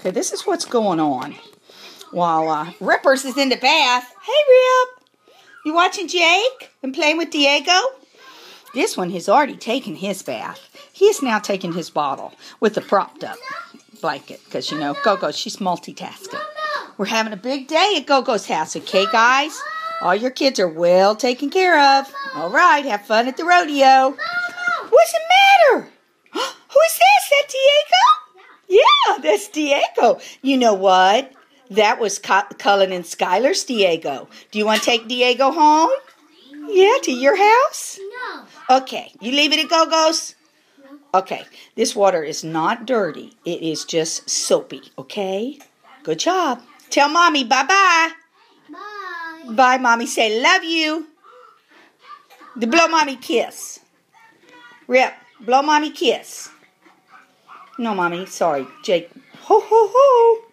Okay, this is what's going on. While uh, Rippers is in the bath. Hey, Rip. You watching Jake and playing with Diego? This one has already taken his bath. He is now taking his bottle with the propped up blanket because, you know, Go-Go, she's multitasking. We're having a big day at Go-Go's house, okay, guys? All your kids are well taken care of. All right, have fun at the rodeo. What's the matter? Who is this? That Diego? Yeah, that's Diego. You know what? That was Cullen and Skylar's Diego. Do you want to take Diego home? Yeah, to your house? No. Okay, you leave it at Go-Go's? Okay, this water is not dirty. It is just soapy, okay? Good job. Tell Mommy bye-bye. Bye. Bye, Mommy. Say love you. The blow Mommy kiss. Rip, blow Mommy kiss. No, Mommy. Sorry, Jake. Ho, ho, ho.